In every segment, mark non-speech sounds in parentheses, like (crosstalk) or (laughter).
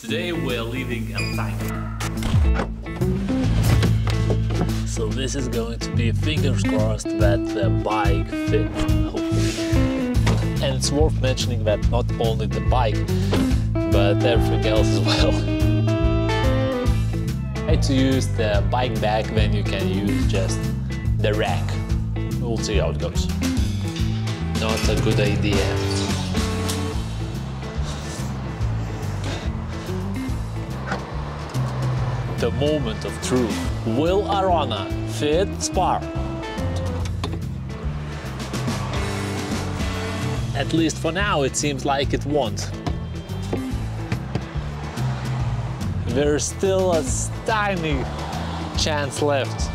Today we're leaving El Tanque. So this is going to be fingers crossed that the bike fits, hopefully. And it's worth mentioning that not only the bike, but everything else as well. (laughs) Try to use the bike bag when you can use just the rack. We'll see how it goes. Not a good idea. The moment of truth. Will Arona fit Spark? At least for now, it seems like it won't. There's still a tiny chance left.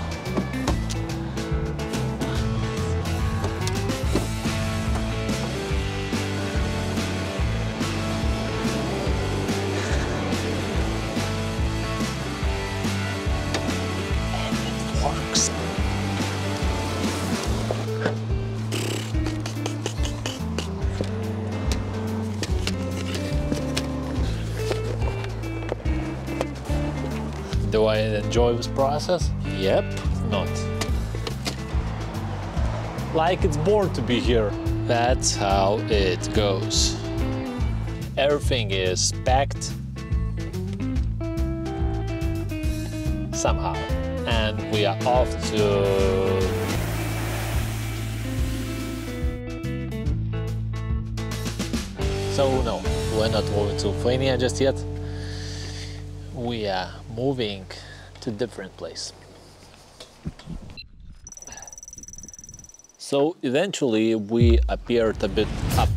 I enjoy this process? Yep, not. Like it's born to be here. That's how it goes. Everything is packed somehow. And we are off to So no, we're not moving to Lithuania just yet. We are moving to different place. So eventually we appeared a bit up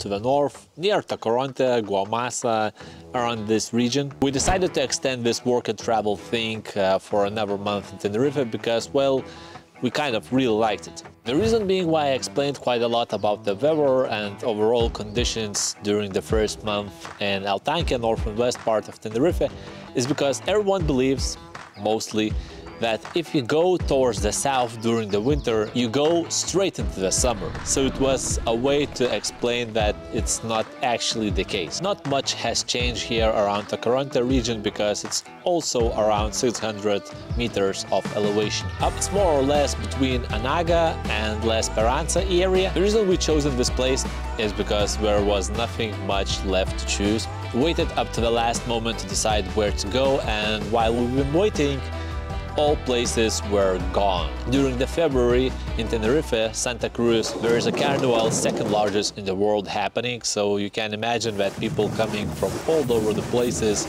to the north, near Tacoronte, Guamasa, around this region. We decided to extend this work and travel thing uh, for another month in Tenerife because, well, we kind of really liked it. The reason being why I explained quite a lot about the weather and overall conditions during the first month in El Tanque, north and west part of Tenerife, is because everyone believes, mostly, that if you go towards the south during the winter, you go straight into the summer. So it was a way to explain that it's not actually the case. Not much has changed here around the Tacoronte region because it's also around 600 meters of elevation up. It's more or less between Anaga and La Esperanza area. The reason we chosen this place is because there was nothing much left to choose. We waited up to the last moment to decide where to go and while we've been waiting, all places were gone. During the February in Tenerife, Santa Cruz, there is a carnival second largest in the world happening, so you can imagine that people coming from all over the places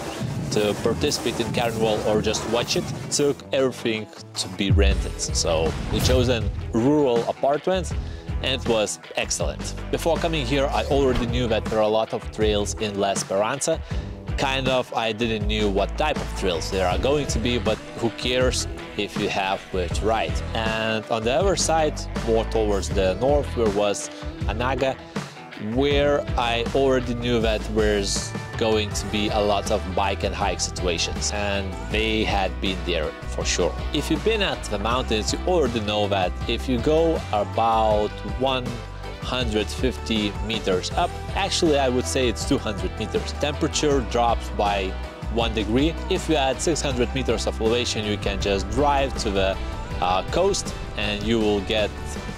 to participate in carnival or just watch it took everything to be rented. So we chose chosen rural apartments and it was excellent. Before coming here, I already knew that there are a lot of trails in La Esperanza kind of I didn't knew what type of trails there are going to be, but who cares if you have to ride. And on the other side, more towards the north, where was Anaga, where I already knew that there's going to be a lot of bike and hike situations, and they had been there for sure. If you've been at the mountains, you already know that if you go about one 150 meters up. Actually, I would say it's 200 meters. Temperature drops by one degree. If you add 600 meters of elevation, you can just drive to the uh, coast and you will get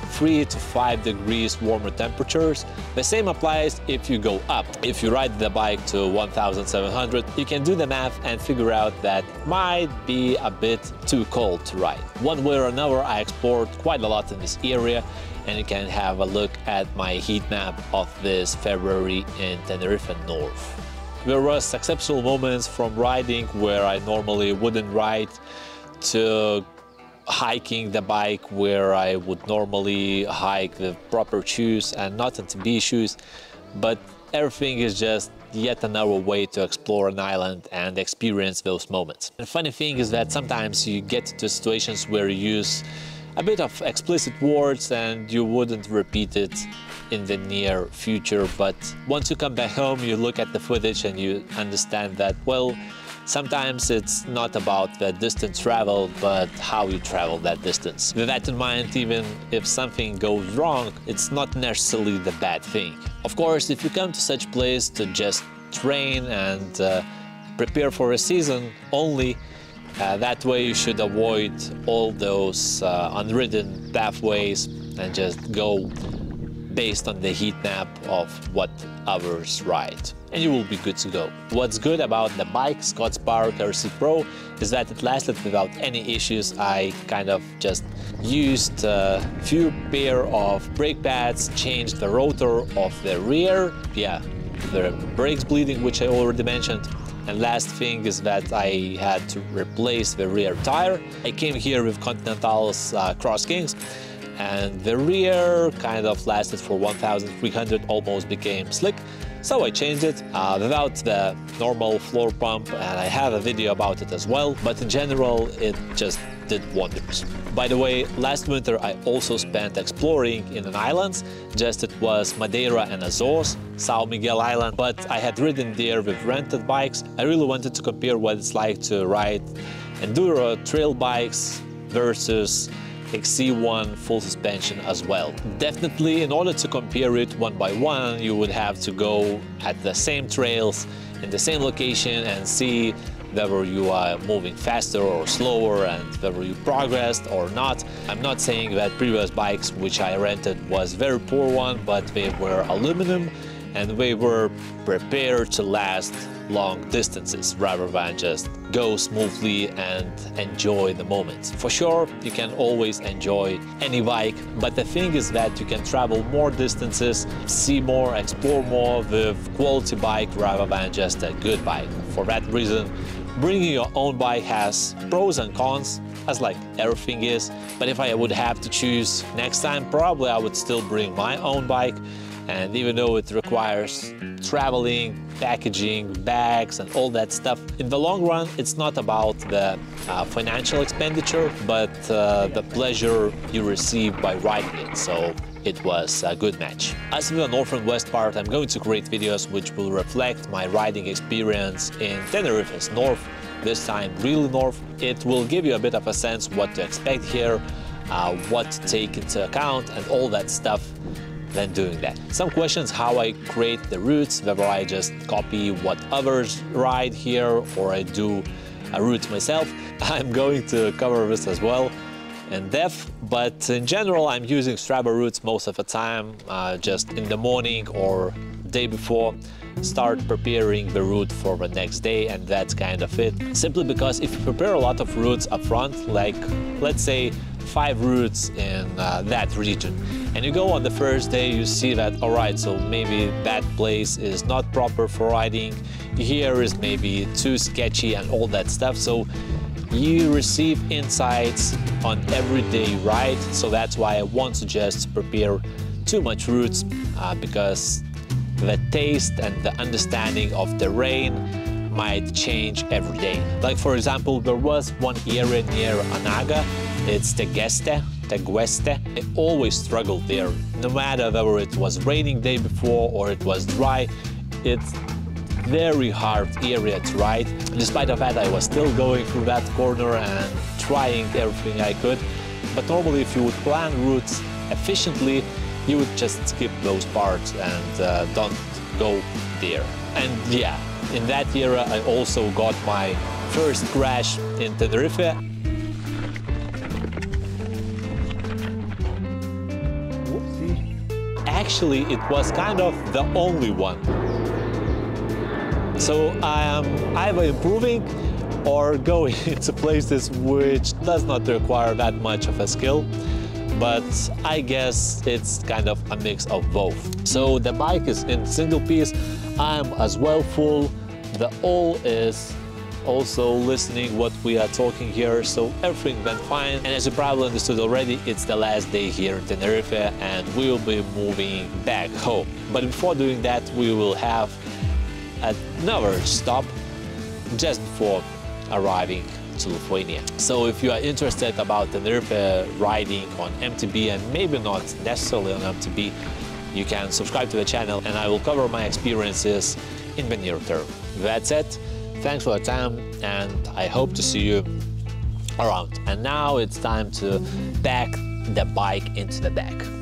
three to five degrees warmer temperatures. The same applies if you go up. If you ride the bike to 1700, you can do the math and figure out that might be a bit too cold to ride. One way or another, I explored quite a lot in this area and you can have a look at my heat map of this February in Tenerife North. There were successful moments from riding where I normally wouldn't ride to hiking the bike where I would normally hike with proper shoes and not into B shoes, but everything is just yet another way to explore an island and experience those moments. The funny thing is that sometimes you get to situations where you use a bit of explicit words and you wouldn't repeat it in the near future. But once you come back home, you look at the footage and you understand that, well, sometimes it's not about the distance traveled, but how you travel that distance. With that in mind, even if something goes wrong, it's not necessarily the bad thing. Of course, if you come to such place to just train and uh, prepare for a season only. Uh, that way you should avoid all those uh, unridden pathways and just go based on the heat map of what others ride and you will be good to go. What's good about the bike Scott Spark RC Pro is that it lasted without any issues. I kind of just used a few pair of brake pads, changed the rotor of the rear, yeah, the brakes bleeding which I already mentioned, and last thing is that I had to replace the rear tire. I came here with Continental's uh, Cross Kings and the rear kind of lasted for 1300 almost became slick so I changed it uh, without the normal floor pump and I have a video about it as well but in general it just did wonders. By the way, last winter I also spent exploring in an islands, just it was Madeira and Azores, São Miguel Island, but I had ridden there with rented bikes. I really wanted to compare what it's like to ride enduro trail bikes versus XC1 full suspension as well. Definitely, in order to compare it one by one, you would have to go at the same trails in the same location and see whether you are moving faster or slower and whether you progressed or not. I'm not saying that previous bikes which I rented was very poor one, but they were aluminum and we were prepared to last long distances rather than just go smoothly and enjoy the moment. For sure, you can always enjoy any bike, but the thing is that you can travel more distances, see more, explore more with quality bike rather than just a good bike. For that reason, bringing your own bike has pros and cons, as like everything is, but if I would have to choose next time, probably I would still bring my own bike and even though it requires traveling, packaging, bags, and all that stuff, in the long run, it's not about the uh, financial expenditure, but uh, the pleasure you receive by riding it. So it was a good match. As for the north and west part, I'm going to create videos which will reflect my riding experience in Tenerife's north, this time really north. It will give you a bit of a sense what to expect here, uh, what to take into account and all that stuff than doing that. Some questions how I create the routes, whether I just copy what others ride here or I do a route myself. (laughs) I'm going to cover this as well in depth, but in general I'm using Strava routes most of the time, uh, just in the morning or day before start preparing the route for the next day and that's kind of it. Simply because if you prepare a lot of routes up front, like let's say five routes in uh, that region. And you go on the first day, you see that, all right, so maybe that place is not proper for riding, here is maybe too sketchy and all that stuff. So you receive insights on everyday ride. So that's why I won't suggest prepare too much routes uh, because the taste and the understanding of terrain might change every day. Like for example, there was one area near Anaga it's Tegueste, Tegueste. I always struggled there. No matter whether it was raining day before or it was dry, it's very hard area to ride. Despite of that, I was still going through that corner and trying everything I could. But normally, if you would plan routes efficiently, you would just skip those parts and uh, don't go there. And yeah, in that era, I also got my first crash in Tenerife actually it was kind of the only one. So I am either improving or (laughs) going into places which does not require that much of a skill but I guess it's kind of a mix of both. So the bike is in single piece, I'm as well full, the all is also listening what we are talking here, so everything went fine. And as you probably understood already, it's the last day here in Tenerife and we will be moving back home. But before doing that, we will have another stop just before arriving to Lithuania. So if you are interested about Tenerife riding on MTB and maybe not necessarily on MTB, you can subscribe to the channel and I will cover my experiences in the near term. That's it. Thanks for your time and I hope to see you around. And now it's time to pack the bike into the bag.